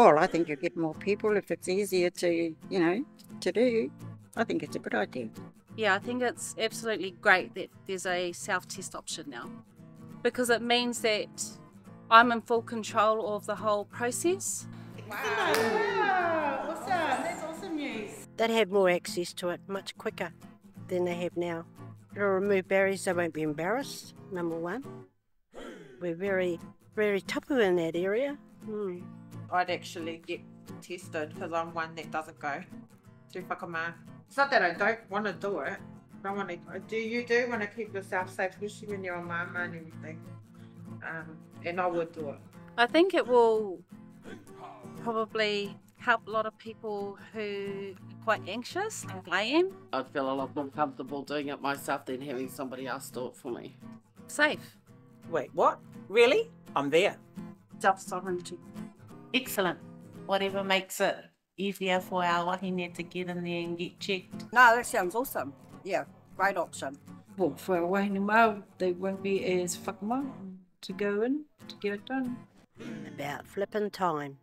Well, I think you get more people if it's easier to, you know, to do. I think it's a good idea. Yeah, I think it's absolutely great that there's a self test option now because it means that I'm in full control of the whole process. Wow, awesome. That's awesome news. They'd have more access to it much quicker than they have now. It'll remove barriers, they won't be embarrassed, number one. We're very, very tapu in that area. Hmm. I'd actually get tested because I'm one that doesn't go to whakamā. It's not that I don't want to do it. I don't want to. Do you do want to keep yourself safe, especially when you're a mama and everything? Um, and I would do it. I think it will probably help a lot of people who are quite anxious, like I am. I'd feel a lot more comfortable doing it myself than having somebody else do it for me. Safe. Wait, what? Really? I'm there. Self sovereignty. Excellent. Whatever makes it easier for our wahine to get in there and get checked. No, that sounds awesome. Yeah, great option. Well, for a wahine mau, they won't be as whakamā to go in to get it done. About flipping time.